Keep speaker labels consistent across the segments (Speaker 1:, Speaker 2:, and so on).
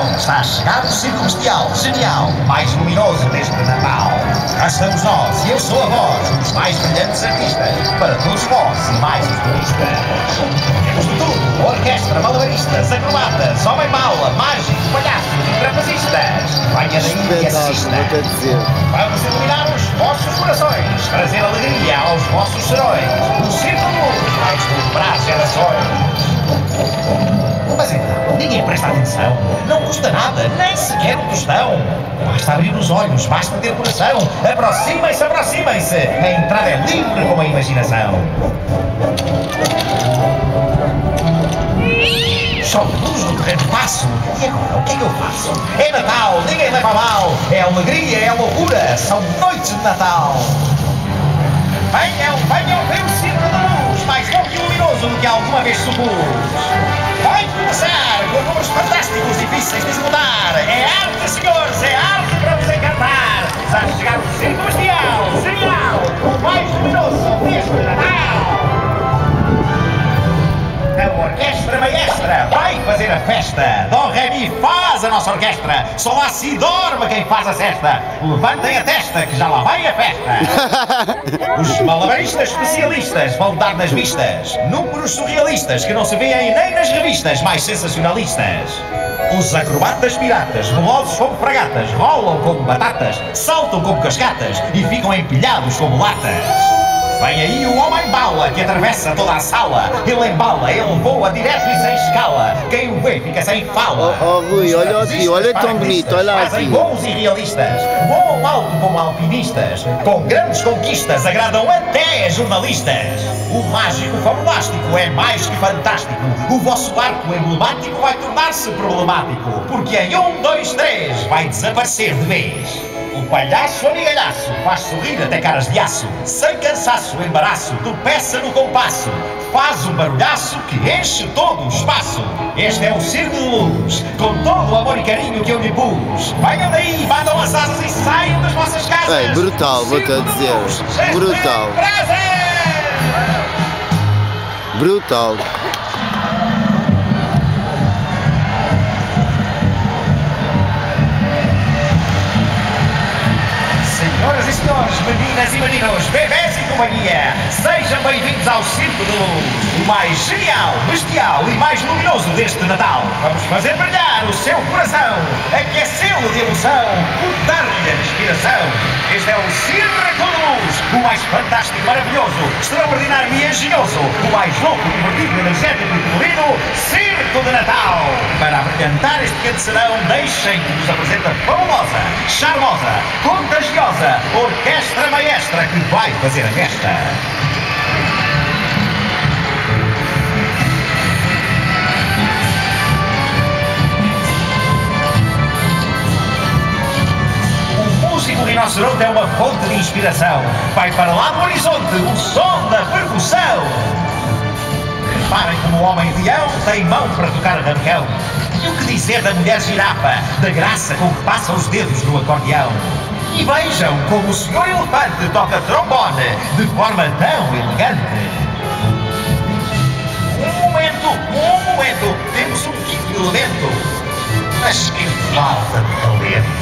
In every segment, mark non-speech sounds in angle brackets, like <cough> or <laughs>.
Speaker 1: Atenção! Está a chegar o Circo Bestial, genial, mais luminoso deste Natal. Cá estamos nós, e eu sou a voz, dos mais brilhantes artistas, para todos vós e mais os turistas. Temos de tudo, orquestra, malabaristas, acrobatas, homem-bala, mágicos, palhaços e trapezistas. Venha daí e assista. Vamos iluminar os vossos corações, trazer alegria aos vossos serões. O Circo de Luz vai deslumbrar gerações. Ninguém presta atenção. Não custa nada, nem sequer um tostão. Basta abrir os olhos, basta ter coração. Aproximem-se, aproximem-se. A entrada é livre como a imaginação. Sobe luz no terreno passo. E agora, o que é que eu faço? É Natal, ninguém leva mal. É alegria, é loucura. São noites de Natal. Venham, venham ver o Circo da Luz, mais longo e luminoso do que alguma vez supus. Vai começar com números fantásticos, difíceis de executar. É arte, senhores, é arte para vos encantar. Está a chegar o Circo Bestial, genial, o mais luminoso deste Natal. A orquestra maestra vai fazer a festa. Dó, Ré, Mi faz a nossa orquestra. Só assim dorme quem faz a cesta. Levantem a testa que já lá vai a festa. <laughs> Os malabaristas especialistas vão dar nas vistas. Números surrealistas que não se veem nem nas revistas mais sensacionalistas. Os acrobatas piratas, velozes como fragatas, rolam como batatas, saltam como cascatas e ficam empilhados como latas. Vem aí o homem-bala que atravessa toda a sala. Ele embala, ele voa direto e sem escala. Quem o vê fica sem fala.
Speaker 2: Oh, oh, Rui, olha aqui, olha tão bonito, olha
Speaker 1: Fazem
Speaker 2: aqui.
Speaker 1: voos irrealistas. Voam alto como alpinistas. Com grandes conquistas agradam até jornalistas. O mágico fabulástico é mais que fantástico. O vosso arco emblemático vai tornar-se problemático. Porque em um, dois, três vai desaparecer de vez. O palhaço amigalhaço faz sorrir até caras de aço. Sem cansaço, embaraço, tropeça no compasso. Faz um barulhaço que enche todo o espaço. Este é o Circo de Luz, com todo o amor e carinho que eu lhe pus. Venham daí, batam as asas e saiam das vossas casas.
Speaker 2: Ei, brutal, vou-te dizer.
Speaker 1: Luz,
Speaker 2: Brutal.
Speaker 1: prazer!
Speaker 2: Brutal.
Speaker 1: Senhores, meninas e meninos, bebês e companhia, sejam bem-vindos ao Circo de Luz, o mais genial, bestial e mais luminoso deste Natal. Vamos fazer brilhar o seu coração, aquecê-lo de emoção, dar-lhe a inspiração. Este é o Circo de Luz, o mais fantástico e maravilhoso, extraordinário e engenhoso, o mais louco, divertido, energético e colorido, Circo de Natal. Para abrilhantar este pequeno serão, deixem que nos apresente a charmosa, contagiosa Orquestra Maestra que vai fazer a festa. O músico rinoceronte é uma fonte de inspiração. Vai para lá do horizonte o som da percussão. Reparem como o homem leão tem mão para tocar ramicão. E o que dizer da mulher girafa, da graça com que passa os dedos no acordeão? E vejam como o senhor elefante toca trombone de forma tão elegante. Um momento, um momento, temos um quinto elemento. Mas que falta de talento.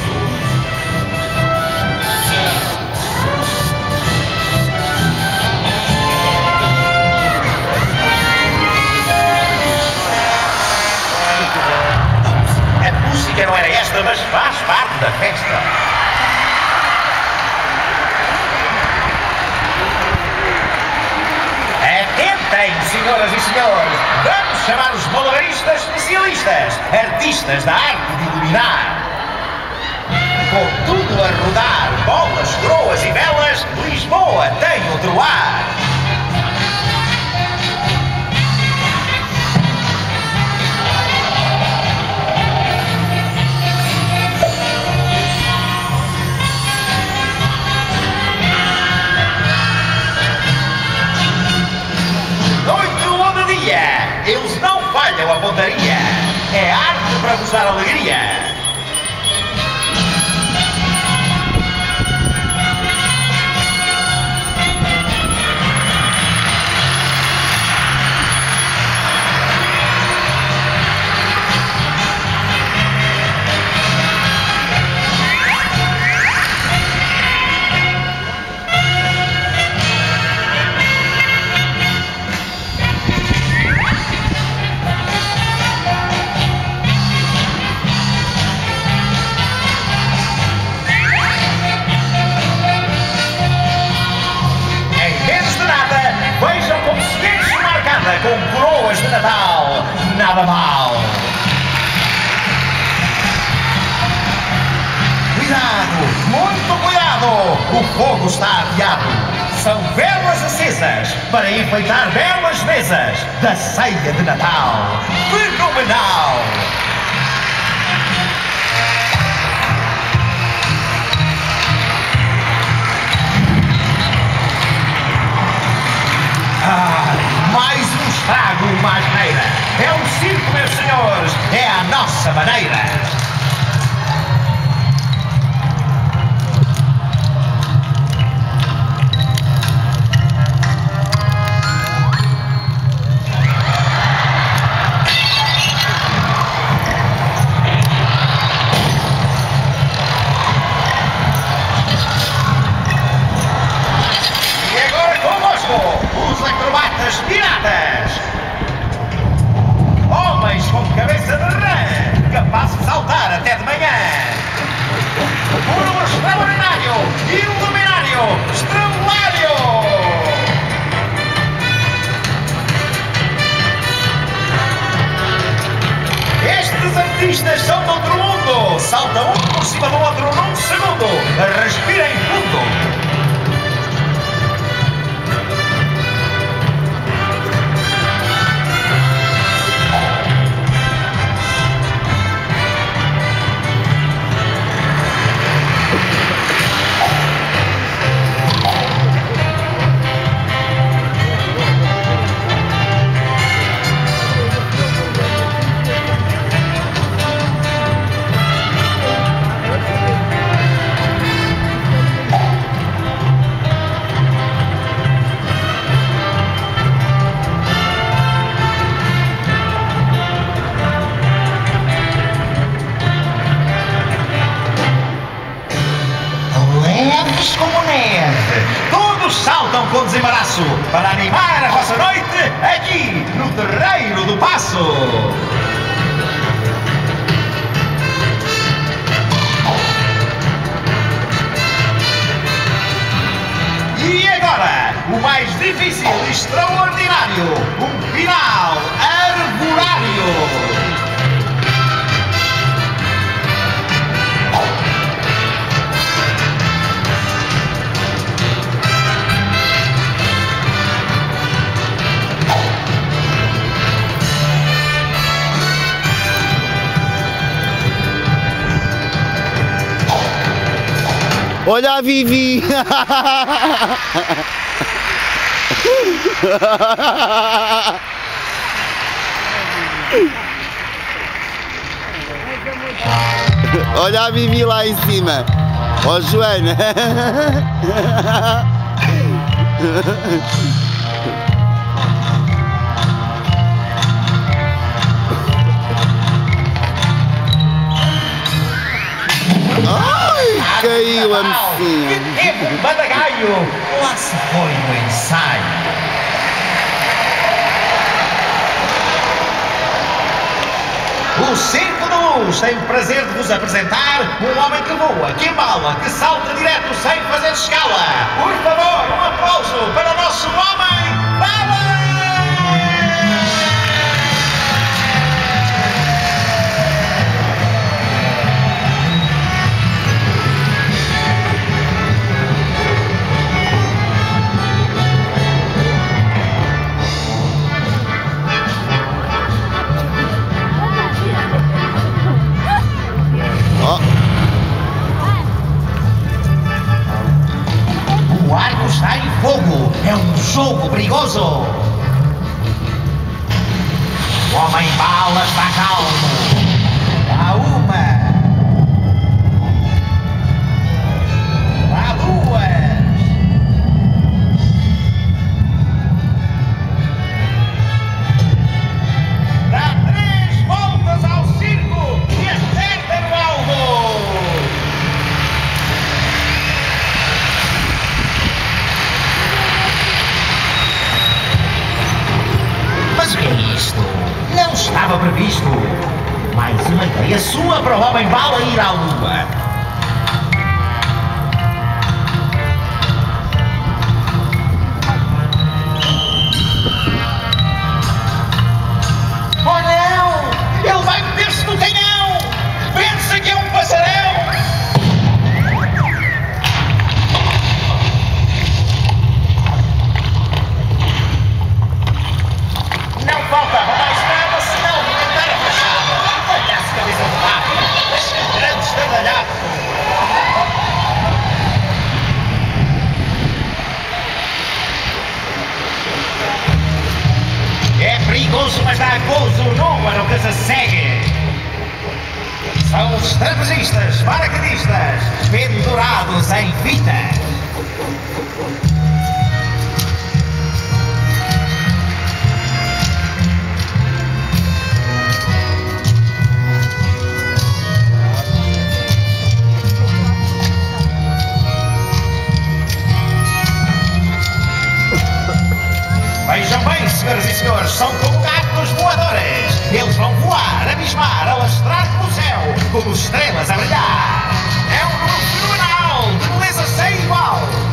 Speaker 1: Artistas da São velas acesas para enfeitar belas mesas da ceia de Natal. Fenomenal! Ah, mais um estrago, uma asneira. É um circo, meus senhores. É a nossa maneira. São de outro mundo! Saltam um do outro num segundo! Desembaraço para animar a vossa noite aqui no Terreiro do Passo. E agora, o mais difícil e extraordinário, um final arborário.
Speaker 2: Olha a Vivi! Olha a Vivi lá em cima! Ó Joana! Caiu a mocinha!
Speaker 1: Que teve um badagaio! Lá se foi o ensaio. O Circo da Luz tem o prazer de vos apresentar um homem que voa, que embala, que salta direto sem fazer escala. Por favor, um aplauso para o nosso homem, Bala! Pendurados em fitas. Vejam bem, senhoras e senhores, são como gatos voadores. Eles vão voar, abismar, alastrar pelo céu, como estrelas a brilhar. É um de beleza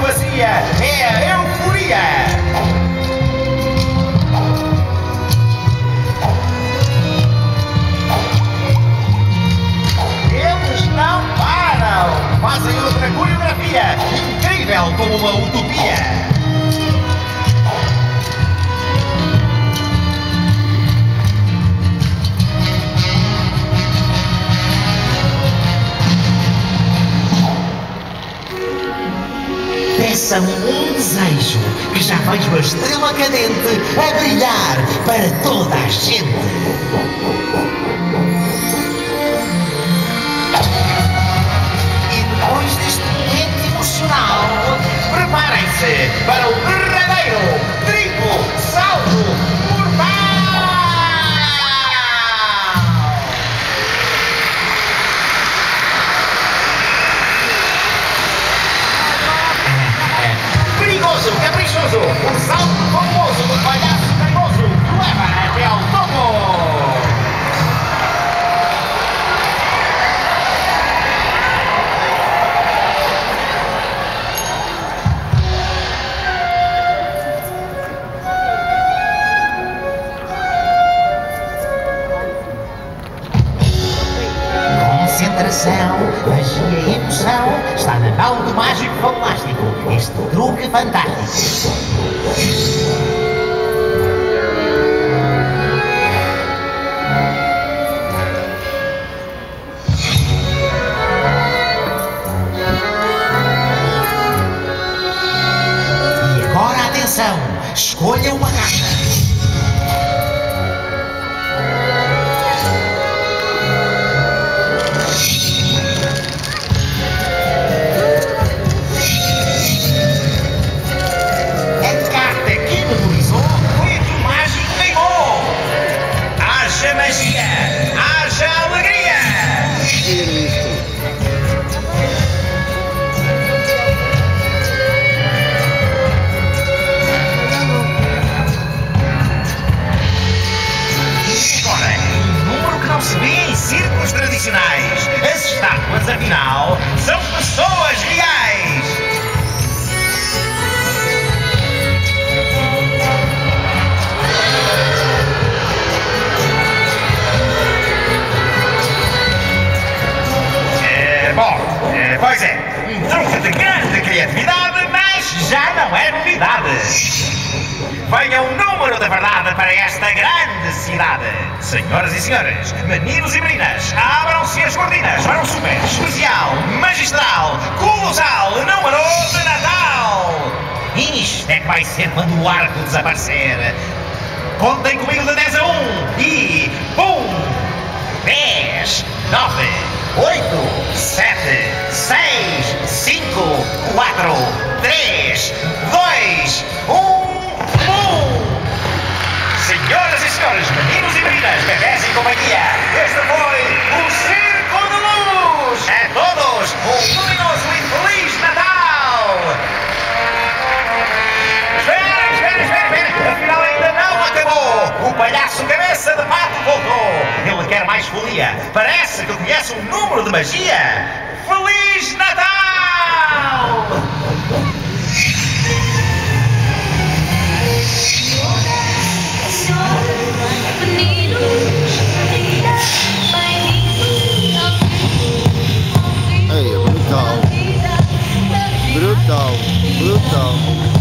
Speaker 1: acrobacia. É a euforia. Eles não param! Fazem outra coreografia incrível como uma utopia!
Speaker 3: Peçam um desejo que já vejo a estrela cadente a brilhar para toda a gente.
Speaker 1: Gotcha. Estátuas, afinal, são pessoas reais! É, bom, é, pois é, um truque de grande criatividade, mas já não é novidade. Venha um número de verdade para esta grande cidade. Senhoras e senhores, meninos e meninas, abram-se as cortinas para um super especial, magistral, colossal número de Natal. Isto é que vai ser quando o arco desaparecer. Contem comigo de 10 a 1 e pum! 10, 9, 8, 7, 6, 5, 4, 3, 2, 1, senhores, meninos e meninas, bebês e companhia, este foi o Circo de Luz. A todos, um luminoso e feliz Natal. Espera, espera, espera, espera, afinal ainda não acabou. O palhaço cabeça de pato voltou. Ele quer mais folia. Parece que conhece o um número de magia.
Speaker 4: Feliz Natal!
Speaker 2: E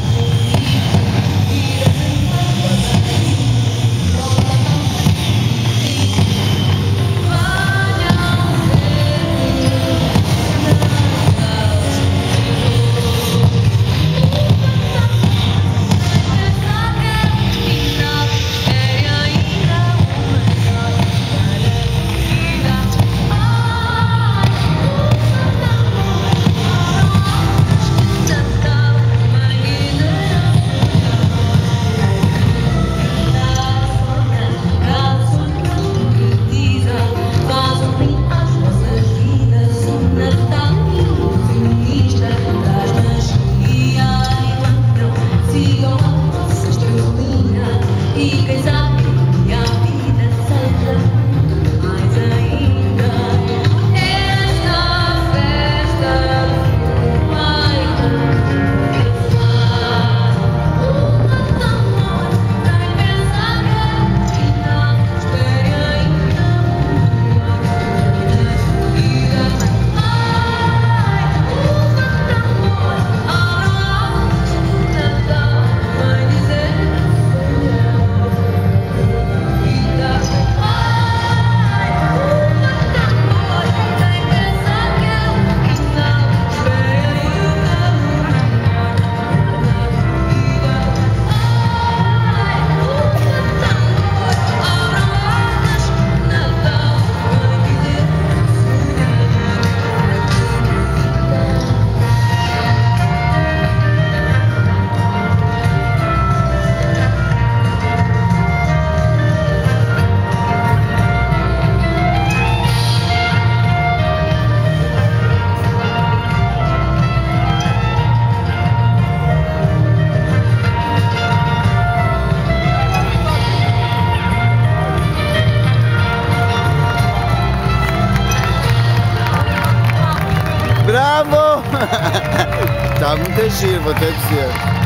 Speaker 2: Кортежи вот это эти.